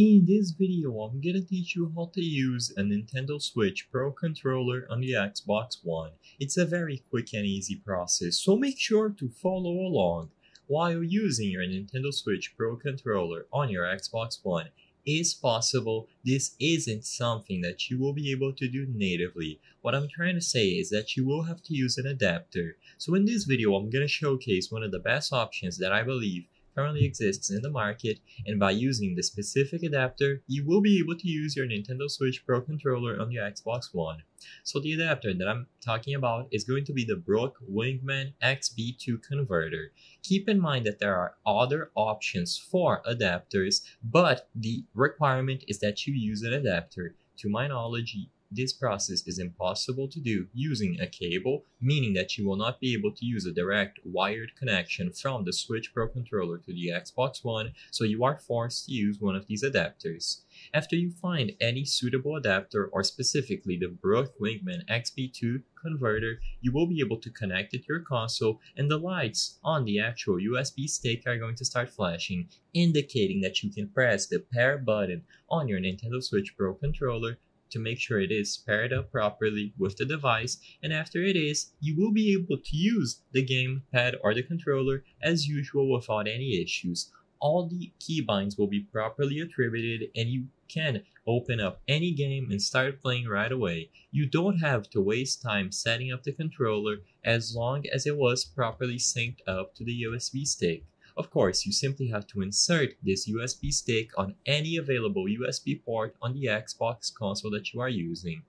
In this video, I'm gonna teach you how to use a Nintendo Switch Pro controller on the Xbox One. It's a very quick and easy process, so make sure to follow along. While using your Nintendo Switch Pro controller on your Xbox One is possible, this isn't something that you will be able to do natively. What I'm trying to say is that you will have to use an adapter. So in this video, I'm gonna showcase one of the best options that I believe currently exists in the market and by using the specific adapter you will be able to use your Nintendo Switch Pro controller on your Xbox One. So the adapter that I'm talking about is going to be the Brook Wingman XB2 converter. Keep in mind that there are other options for adapters but the requirement is that you use an adapter. To my knowledge, this process is impossible to do using a cable, meaning that you will not be able to use a direct wired connection from the Switch Pro controller to the Xbox One, so you are forced to use one of these adapters. After you find any suitable adapter or specifically the Brook Wingman XB2 converter, you will be able to connect it to your console and the lights on the actual USB stick are going to start flashing, indicating that you can press the pair button on your Nintendo Switch Pro controller to make sure it is paired up properly with the device and after it is, you will be able to use the game pad or the controller as usual without any issues. All the keybinds will be properly attributed and you can open up any game and start playing right away. You don't have to waste time setting up the controller as long as it was properly synced up to the USB stick. Of course, you simply have to insert this USB stick on any available USB port on the Xbox console that you are using.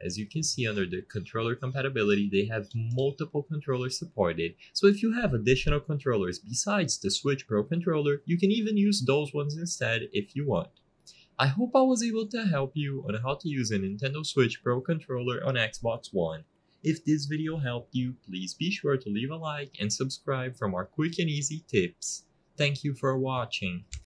As you can see under the controller compatibility, they have multiple controllers supported, so if you have additional controllers besides the Switch Pro controller, you can even use those ones instead if you want. I hope I was able to help you on how to use a Nintendo Switch Pro controller on Xbox One. If this video helped you, please be sure to leave a like and subscribe for more quick and easy tips. Thank you for watching.